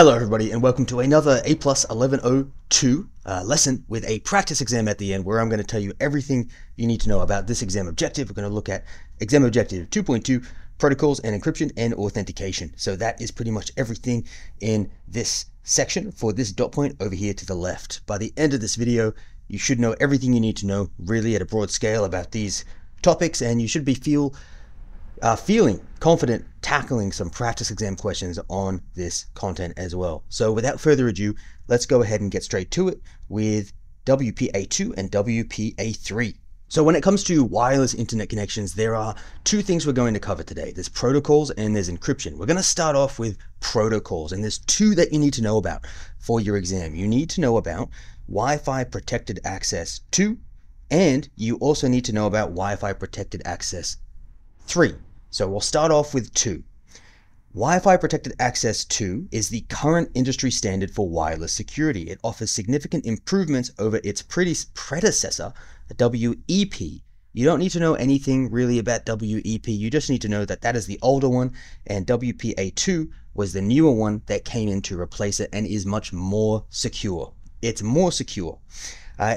Hello everybody and welcome to another A plus 1102 uh, lesson with a practice exam at the end where I'm going to tell you everything you need to know about this exam objective. We're going to look at exam objective 2.2 protocols and encryption and authentication. So that is pretty much everything in this section for this dot point over here to the left. By the end of this video you should know everything you need to know really at a broad scale about these topics and you should be feel uh, feeling confident tackling some practice exam questions on this content as well. So without further ado, let's go ahead and get straight to it with WPA2 and WPA3. So when it comes to wireless internet connections, there are two things we're going to cover today. There's protocols and there's encryption. We're going to start off with protocols and there's two that you need to know about for your exam. You need to know about Wi-Fi protected access 2 and you also need to know about Wi-Fi protected access 3. So we'll start off with 2. Wi-Fi Protected Access 2 is the current industry standard for wireless security. It offers significant improvements over its predecessor, WEP. You don't need to know anything really about WEP, you just need to know that that is the older one and WPA2 was the newer one that came in to replace it and is much more secure. It's more secure. Uh,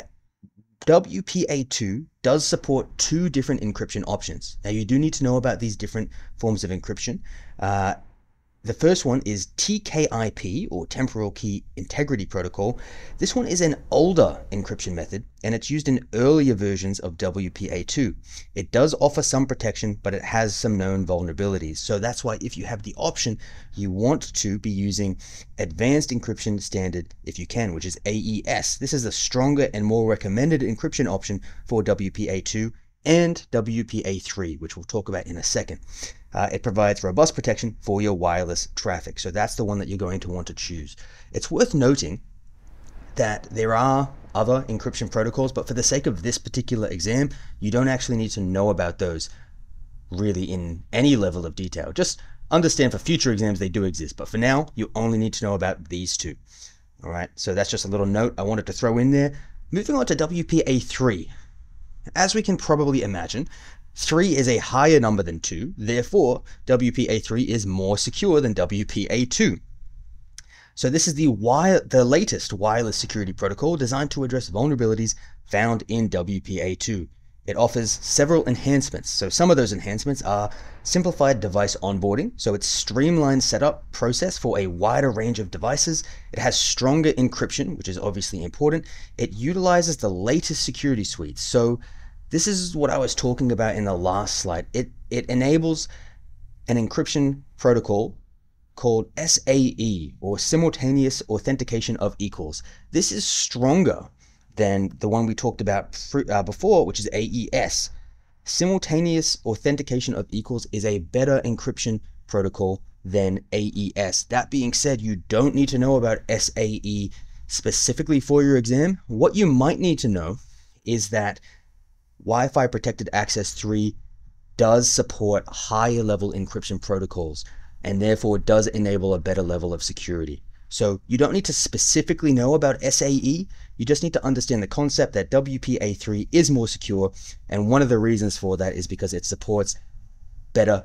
WPA2 does support two different encryption options. Now, you do need to know about these different forms of encryption. Uh, the first one is TKIP or Temporal Key Integrity Protocol. This one is an older encryption method and it's used in earlier versions of WPA2. It does offer some protection, but it has some known vulnerabilities. So that's why if you have the option, you want to be using Advanced Encryption Standard if you can, which is AES. This is a stronger and more recommended encryption option for WPA2 and WPA3, which we'll talk about in a second. Uh, it provides robust protection for your wireless traffic. So that's the one that you're going to want to choose. It's worth noting that there are other encryption protocols, but for the sake of this particular exam, you don't actually need to know about those really in any level of detail. Just understand for future exams they do exist, but for now, you only need to know about these two. All right, so that's just a little note I wanted to throw in there. Moving on to WPA3. As we can probably imagine, 3 is a higher number than 2, therefore WPA3 is more secure than WPA2. So this is the, the latest wireless security protocol designed to address vulnerabilities found in WPA2. It offers several enhancements. So some of those enhancements are simplified device onboarding. So it's streamlined setup process for a wider range of devices. It has stronger encryption, which is obviously important. It utilizes the latest security suites. So this is what I was talking about in the last slide. It, it enables an encryption protocol called SAE or Simultaneous Authentication of Equals. This is stronger than the one we talked about uh, before, which is AES. Simultaneous Authentication of Equals is a better encryption protocol than AES. That being said, you don't need to know about SAE specifically for your exam. What you might need to know is that Wi-Fi Protected Access 3 does support higher level encryption protocols and therefore does enable a better level of security. So you don't need to specifically know about SAE, you just need to understand the concept that WPA3 is more secure, and one of the reasons for that is because it supports better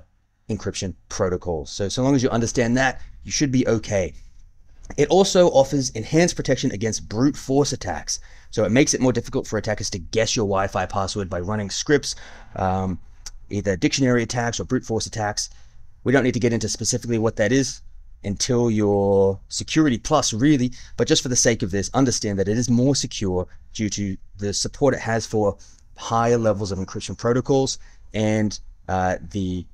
encryption protocols. So, so long as you understand that, you should be okay. It also offers enhanced protection against brute force attacks. So it makes it more difficult for attackers to guess your Wi-Fi password by running scripts, um, either dictionary attacks or brute force attacks. We don't need to get into specifically what that is until your security plus really, but just for the sake of this, understand that it is more secure due to the support it has for higher levels of encryption protocols and uh, the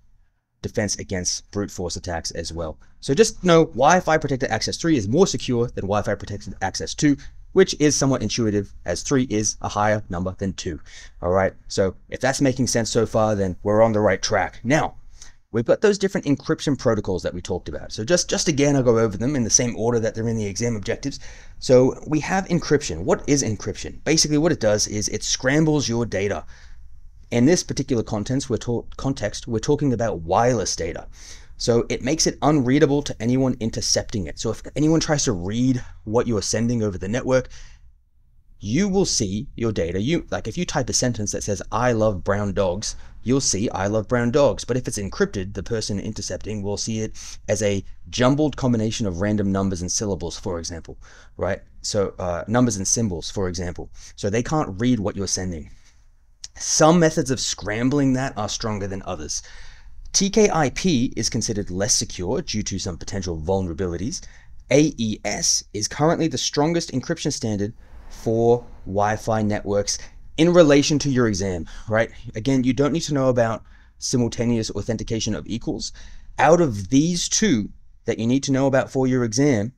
defense against brute force attacks as well. So just know Wi-Fi protected access 3 is more secure than Wi-Fi protected access 2, which is somewhat intuitive as 3 is a higher number than 2. All right, so if that's making sense so far, then we're on the right track. Now, we've got those different encryption protocols that we talked about. So just, just again, I'll go over them in the same order that they're in the exam objectives. So we have encryption. What is encryption? Basically what it does is it scrambles your data. In this particular context, we're, context, we're talking about wireless data. So it makes it unreadable to anyone intercepting it. So if anyone tries to read what you are sending over the network, you will see your data. You like if you type a sentence that says "I love brown dogs," you'll see "I love brown dogs." But if it's encrypted, the person intercepting will see it as a jumbled combination of random numbers and syllables, for example, right? So uh, numbers and symbols, for example. So they can't read what you're sending. Some methods of scrambling that are stronger than others. TKIP is considered less secure due to some potential vulnerabilities. AES is currently the strongest encryption standard for Wi Fi networks in relation to your exam, right? Again, you don't need to know about simultaneous authentication of equals. Out of these two that you need to know about for your exam,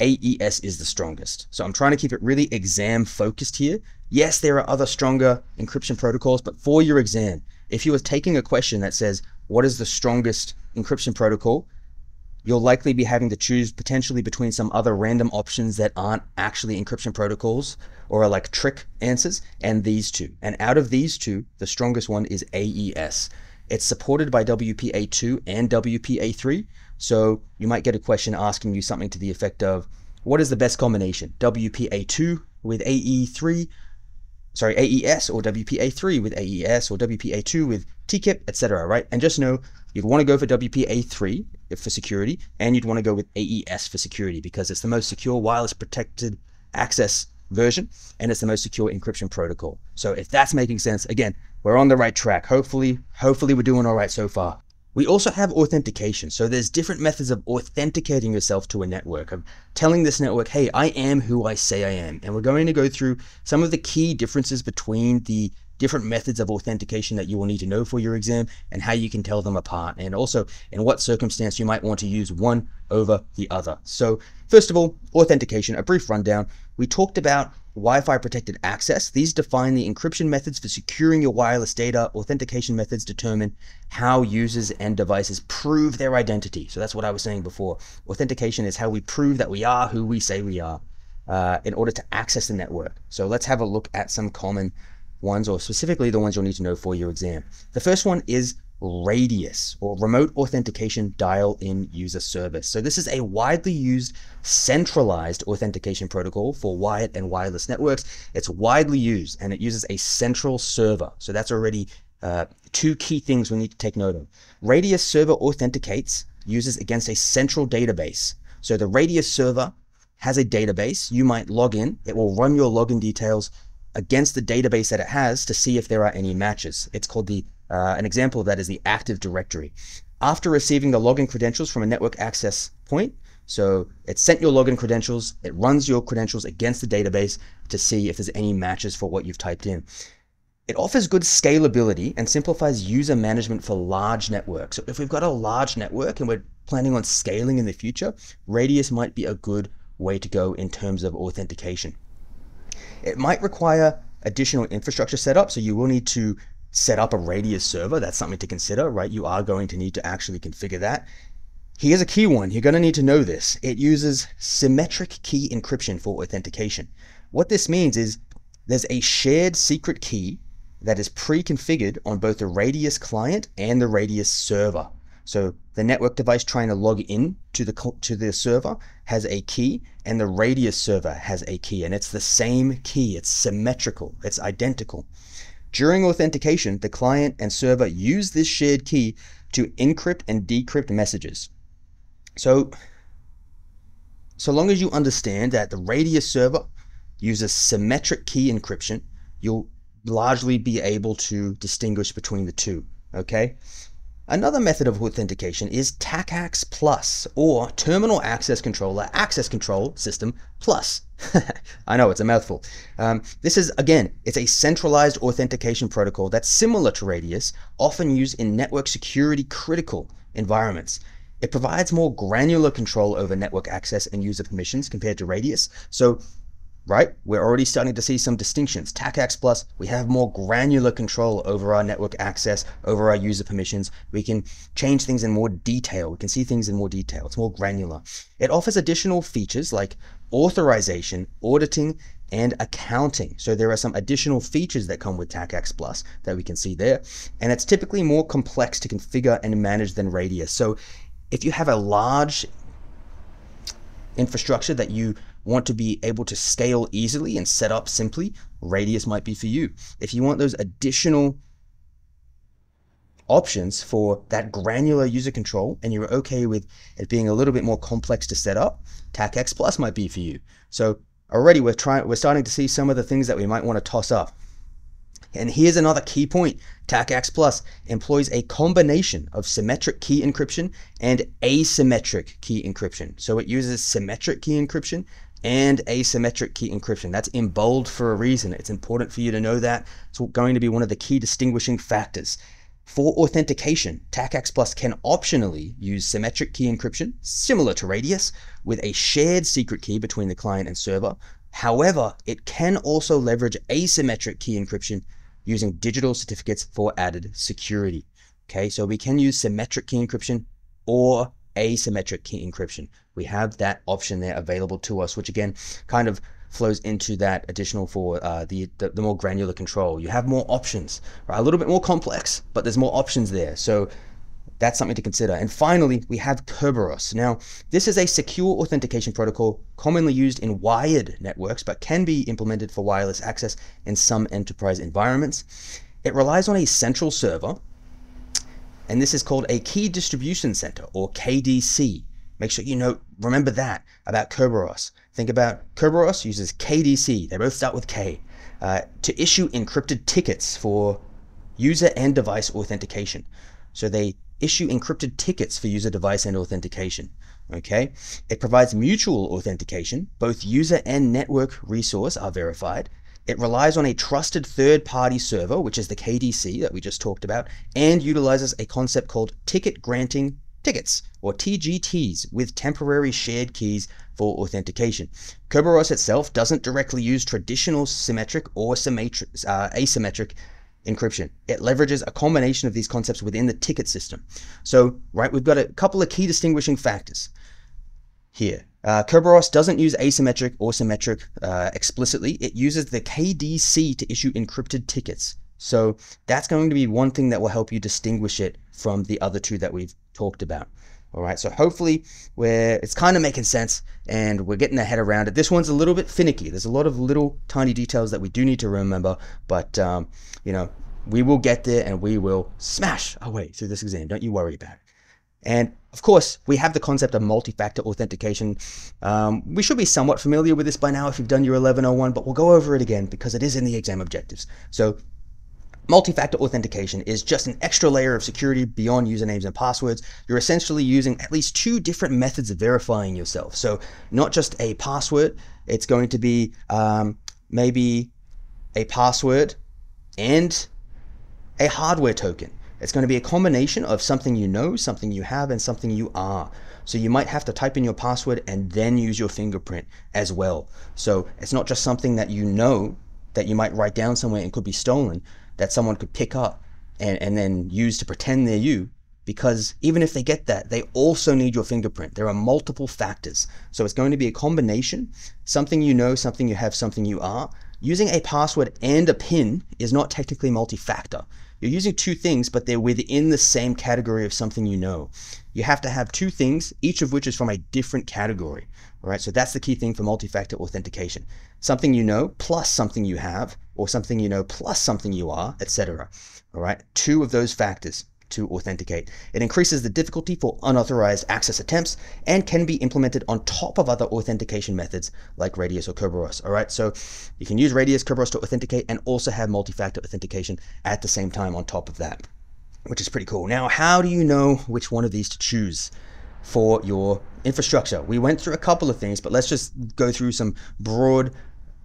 AES is the strongest. So I'm trying to keep it really exam focused here. Yes, there are other stronger encryption protocols, but for your exam, if you were taking a question that says, what is the strongest encryption protocol? You'll likely be having to choose potentially between some other random options that aren't actually encryption protocols or are like trick answers and these two. And out of these two, the strongest one is AES. It's supported by WPA2 and WPA3. So you might get a question asking you something to the effect of, what is the best combination? WPA2 with AE3 sorry, AES or WPA3 with AES or WPA2 with TKIP, etc. Right? And just know you'd want to go for WPA3 for security, and you'd want to go with AES for security because it's the most secure wireless protected access version and it's the most secure encryption protocol. So if that's making sense, again, we're on the right track. Hopefully, hopefully we're doing all right so far. We also have authentication. So there's different methods of authenticating yourself to a network, of telling this network, hey, I am who I say I am. And we're going to go through some of the key differences between the different methods of authentication that you will need to know for your exam and how you can tell them apart. And also in what circumstance you might want to use one over the other. So first of all, authentication, a brief rundown. We talked about Wi-Fi protected access. These define the encryption methods for securing your wireless data. Authentication methods determine how users and devices prove their identity. So that's what I was saying before. Authentication is how we prove that we are who we say we are uh, in order to access the network. So let's have a look at some common ones, or specifically the ones you'll need to know for your exam. The first one is Radius or Remote Authentication Dial In User Service. So, this is a widely used centralized authentication protocol for wired and wireless networks. It's widely used and it uses a central server. So, that's already uh, two key things we need to take note of. Radius server authenticates users against a central database. So, the Radius server has a database. You might log in, it will run your login details against the database that it has to see if there are any matches. It's called the uh, an example of that is the Active Directory. After receiving the login credentials from a network access point, so it sent your login credentials, it runs your credentials against the database to see if there's any matches for what you've typed in. It offers good scalability and simplifies user management for large networks. So if we've got a large network and we're planning on scaling in the future, Radius might be a good way to go in terms of authentication. It might require additional infrastructure setup, so you will need to set up a Radius server. That's something to consider, right? You are going to need to actually configure that. Here's a key one. You're going to need to know this. It uses symmetric key encryption for authentication. What this means is there's a shared secret key that is pre-configured on both the Radius client and the Radius server. So the network device trying to log in to the to the server has a key and the Radius server has a key and it's the same key. It's symmetrical. It's identical. During authentication, the client and server use this shared key to encrypt and decrypt messages. So, so long as you understand that the Radius server uses symmetric key encryption, you'll largely be able to distinguish between the two. Okay. Another method of authentication is TACACS Plus or Terminal Access Controller Access Control System Plus. I know it's a mouthful. Um, this is, again, it's a centralized authentication protocol that's similar to Radius, often used in network security critical environments. It provides more granular control over network access and user permissions compared to Radius. So right? We're already starting to see some distinctions. TACACS Plus, we have more granular control over our network access, over our user permissions. We can change things in more detail. We can see things in more detail. It's more granular. It offers additional features like authorization, auditing, and accounting. So there are some additional features that come with TACACS Plus that we can see there. And it's typically more complex to configure and manage than Radius. So if you have a large infrastructure that you want to be able to scale easily and set up simply, Radius might be for you. If you want those additional options for that granular user control and you're okay with it being a little bit more complex to set up, TACACS Plus might be for you. So already we're trying we're starting to see some of the things that we might want to toss up. And here's another key point. TACACS Plus employs a combination of symmetric key encryption and asymmetric key encryption. So it uses symmetric key encryption and asymmetric key encryption. That's in bold for a reason. It's important for you to know that. It's going to be one of the key distinguishing factors. For authentication, TACACS Plus can optionally use symmetric key encryption, similar to Radius, with a shared secret key between the client and server. However, it can also leverage asymmetric key encryption using digital certificates for added security. Okay, so we can use symmetric key encryption or asymmetric key encryption. We have that option there available to us, which again kind of flows into that additional for uh, the, the, the more granular control. You have more options, right? A little bit more complex, but there's more options there. So that's something to consider. And finally, we have Kerberos. Now, this is a secure authentication protocol commonly used in wired networks, but can be implemented for wireless access in some enterprise environments. It relies on a central server, and this is called a key distribution center or KDC. Make sure you know, remember that about Kerberos. Think about Kerberos uses KDC, they both start with K, uh, to issue encrypted tickets for user and device authentication. So they issue encrypted tickets for user device and authentication. Okay, it provides mutual authentication. Both user and network resource are verified. It relies on a trusted third party server, which is the KDC that we just talked about, and utilizes a concept called ticket granting tickets, or TGTs, with temporary shared keys for authentication. Kerberos itself doesn't directly use traditional symmetric or symmetric, uh, asymmetric encryption. It leverages a combination of these concepts within the ticket system. So, right, we've got a couple of key distinguishing factors here. Uh, Kerberos doesn't use asymmetric or symmetric uh, explicitly. It uses the KDC to issue encrypted tickets. So that's going to be one thing that will help you distinguish it from the other two that we've talked about. All right, so hopefully we're it's kind of making sense and we're getting our head around it. This one's a little bit finicky. There's a lot of little tiny details that we do need to remember, but um, you know we will get there and we will smash our way through this exam. Don't you worry about it. And of course, we have the concept of multi-factor authentication. Um, we should be somewhat familiar with this by now if you've done your 1101, but we'll go over it again because it is in the exam objectives. So Multi-factor authentication is just an extra layer of security beyond usernames and passwords. You're essentially using at least two different methods of verifying yourself. So not just a password, it's going to be um, maybe a password and a hardware token. It's going to be a combination of something you know, something you have, and something you are. So you might have to type in your password and then use your fingerprint as well. So it's not just something that you know that you might write down somewhere and could be stolen, that someone could pick up and, and then use to pretend they're you because even if they get that, they also need your fingerprint. There are multiple factors. So it's going to be a combination, something you know, something you have, something you are. Using a password and a PIN is not technically multi-factor. You're using two things, but they're within the same category of something you know. You have to have two things, each of which is from a different category. All right, so that's the key thing for multi-factor authentication something you know plus something you have, or something you know plus something you are, etc. All right, two of those factors to authenticate. It increases the difficulty for unauthorized access attempts and can be implemented on top of other authentication methods like Radius or Kerberos. All right, so you can use Radius, Kerberos to authenticate and also have multi-factor authentication at the same time on top of that, which is pretty cool. Now, how do you know which one of these to choose? for your infrastructure. We went through a couple of things, but let's just go through some broad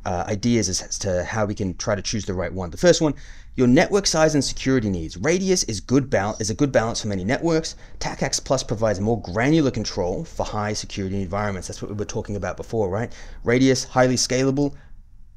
uh, ideas as to how we can try to choose the right one. The first one, your network size and security needs. Radius is good bal- is a good balance for many networks. TACACS Plus provides more granular control for high security environments. That's what we were talking about before, right? Radius highly scalable.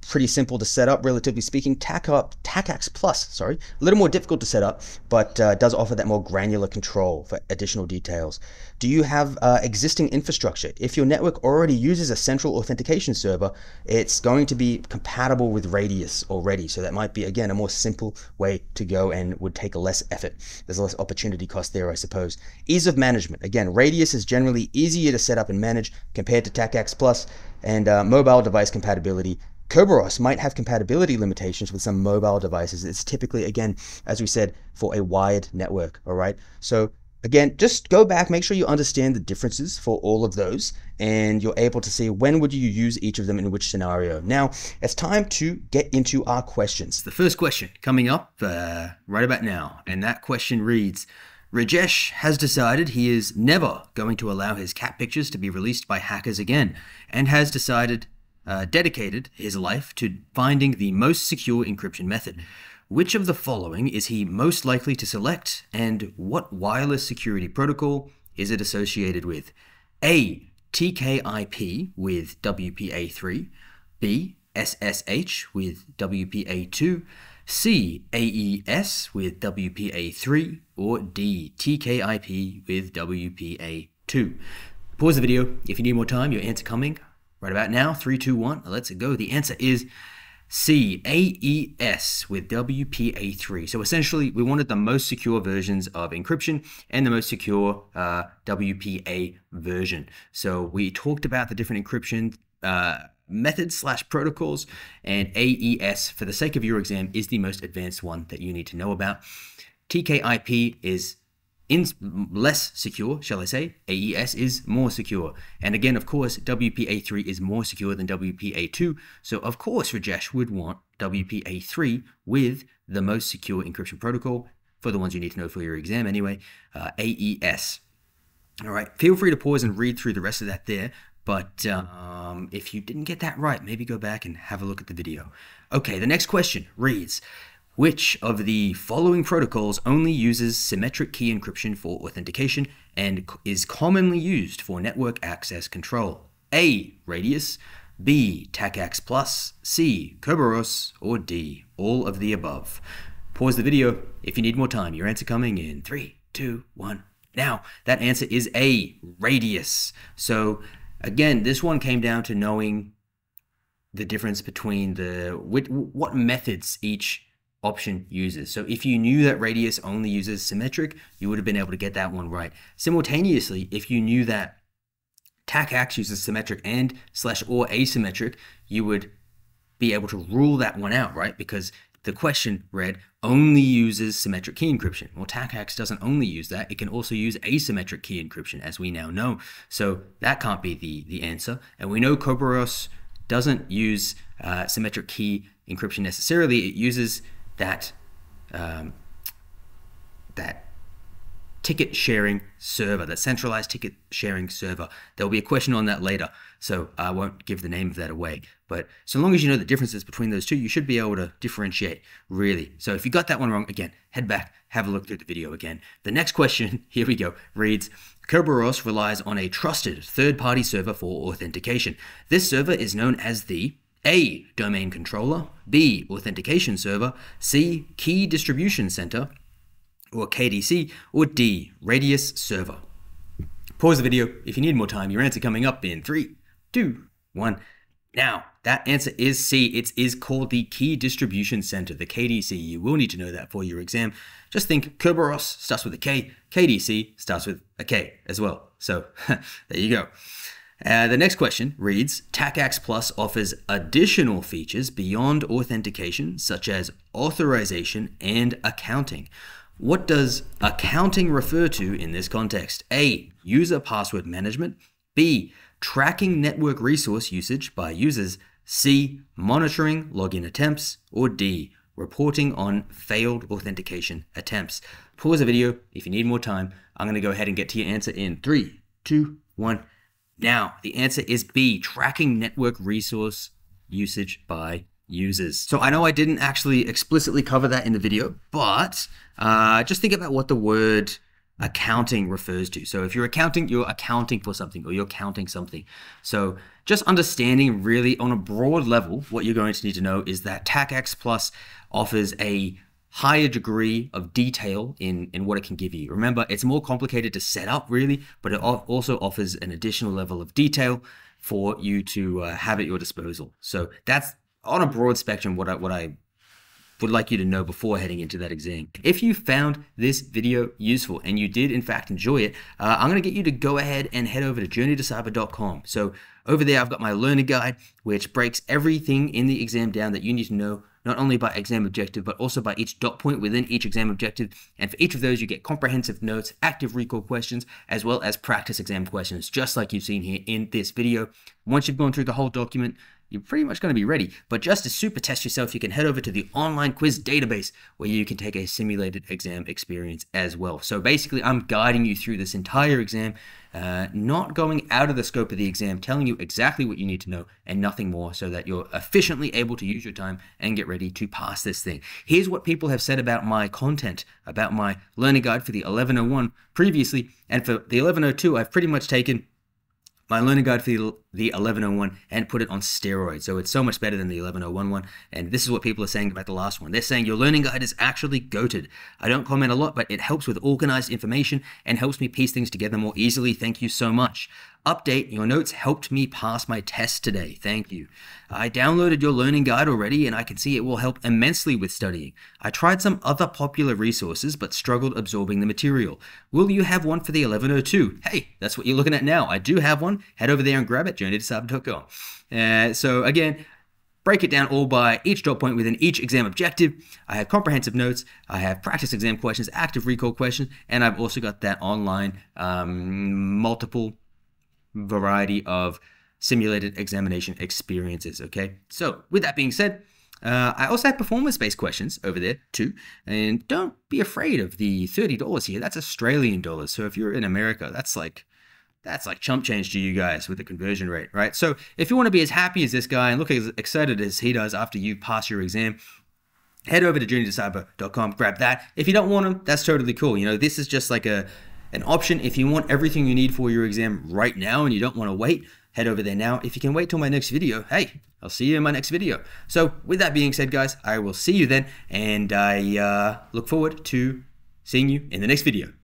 Pretty simple to set up, relatively speaking. TACACS Plus, sorry, a little more difficult to set up, but uh, does offer that more granular control for additional details. Do you have uh, existing infrastructure? If your network already uses a central authentication server, it's going to be compatible with Radius already. So that might be, again, a more simple way to go and would take less effort. There's less opportunity cost there, I suppose. Ease of management. Again, Radius is generally easier to set up and manage compared to TACACS Plus and uh, mobile device compatibility Kerberos might have compatibility limitations with some mobile devices. It's typically, again, as we said, for a wired network. All right. So again, just go back, make sure you understand the differences for all of those, and you're able to see when would you use each of them in which scenario. Now, it's time to get into our questions. The first question coming up uh, right about now, and that question reads. Rajesh has decided he is never going to allow his cat pictures to be released by hackers again, and has decided uh, dedicated his life to finding the most secure encryption method. Which of the following is he most likely to select, and what wireless security protocol is it associated with? A. TKIP with WPA3, B. SSH with WPA2, C. AES with WPA3, or D. TKIP with WPA2. Pause the video if you need more time, your answer coming Right about now, three, two, one, let's go. The answer is C, AES with WPA3. So essentially, we wanted the most secure versions of encryption and the most secure uh, WPA version. So we talked about the different encryption uh, methods slash protocols, and AES, for the sake of your exam, is the most advanced one that you need to know about. TKIP is in less secure, shall I say, AES is more secure. And again, of course, WPA3 is more secure than WPA2. So of course, Rajesh would want WPA3 with the most secure encryption protocol for the ones you need to know for your exam anyway, uh, AES. All right, feel free to pause and read through the rest of that there. But um, if you didn't get that right, maybe go back and have a look at the video. Okay, the next question reads, which of the following protocols only uses symmetric key encryption for authentication and is commonly used for network access control? A. Radius, B. TACACS Plus, C. Kerberos, or D. All of the above. Pause the video if you need more time. Your answer coming in three, two, one. Now, that answer is A. Radius. So, again, this one came down to knowing the difference between the what methods each option uses. So if you knew that radius only uses symmetric, you would have been able to get that one right. Simultaneously, if you knew that TACACS uses symmetric and slash or asymmetric, you would be able to rule that one out, right? Because the question read only uses symmetric key encryption. Well, TACACS doesn't only use that; it can also use asymmetric key encryption, as we now know. So that can't be the the answer. And we know Kerberos doesn't use uh, symmetric key encryption necessarily. It uses that um, that ticket sharing server, that centralized ticket sharing server. There'll be a question on that later, so I won't give the name of that away. But so long as you know the differences between those two, you should be able to differentiate, really. So if you got that one wrong, again, head back, have a look through the video again. The next question, here we go, reads, Kerberos relies on a trusted third-party server for authentication. This server is known as the a. Domain controller. B. Authentication server. C. Key distribution center, or KDC. Or D. Radius server. Pause the video if you need more time. Your answer coming up in three, two, one. Now, that answer is C. It is called the Key Distribution Center, the KDC. You will need to know that for your exam. Just think Kerberos starts with a K, KDC starts with a K as well. So there you go. Uh, the next question reads TACACS Plus offers additional features beyond authentication, such as authorization and accounting. What does accounting refer to in this context? A. User password management. B. Tracking network resource usage by users. C. Monitoring login attempts. Or D. Reporting on failed authentication attempts. Pause the video if you need more time. I'm going to go ahead and get to your answer in three, two, one. Now, the answer is B, tracking network resource usage by users. So I know I didn't actually explicitly cover that in the video, but uh, just think about what the word accounting refers to. So if you're accounting, you're accounting for something or you're counting something. So just understanding really on a broad level, what you're going to need to know is that TACACS Plus offers a higher degree of detail in, in what it can give you. Remember, it's more complicated to set up really, but it also offers an additional level of detail for you to uh, have at your disposal. So that's on a broad spectrum what I, what I would like you to know before heading into that exam. If you found this video useful and you did in fact enjoy it, uh, I'm going to get you to go ahead and head over to journeytocyber.com. So over there, I've got my learner guide, which breaks everything in the exam down that you need to know not only by exam objective, but also by each dot point within each exam objective. And for each of those, you get comprehensive notes, active recall questions, as well as practice exam questions, just like you've seen here in this video. Once you've gone through the whole document, you're pretty much going to be ready. But just to super test yourself, you can head over to the online quiz database where you can take a simulated exam experience as well. So basically, I'm guiding you through this entire exam, uh, not going out of the scope of the exam, telling you exactly what you need to know and nothing more so that you're efficiently able to use your time and get ready to pass this thing. Here's what people have said about my content, about my learning guide for the 1101 previously. And for the 1102, I've pretty much taken my learning guide for the, the 1101 and put it on steroids. So it's so much better than the 1101 one. And this is what people are saying about the last one. They're saying your learning guide is actually goated. I don't comment a lot, but it helps with organized information and helps me piece things together more easily. Thank you so much. Update, your notes helped me pass my test today. Thank you. I downloaded your learning guide already and I can see it will help immensely with studying. I tried some other popular resources but struggled absorbing the material. Will you have one for the 1102? Hey, that's what you're looking at now. I do have one. Head over there and grab it, journeytocyber.com. Uh, so again, break it down all by each dot point within each exam objective. I have comprehensive notes, I have practice exam questions, active recall questions, and I've also got that online um, multiple variety of simulated examination experiences. Okay, so with that being said, uh, I also have performance based questions over there too. And don't be afraid of the $30 here. That's Australian dollars. So if you're in America, that's like that's like chump change to you guys with the conversion rate, right? So if you want to be as happy as this guy and look as excited as he does after you pass your exam, head over to journeytocyber.com, grab that. If you don't want them, that's totally cool. You know, this is just like a an option. If you want everything you need for your exam right now and you don't want to wait head over there now. If you can wait till my next video hey i'll see you in my next video. So with that being said guys i will see you then and i uh, look forward to seeing you in the next video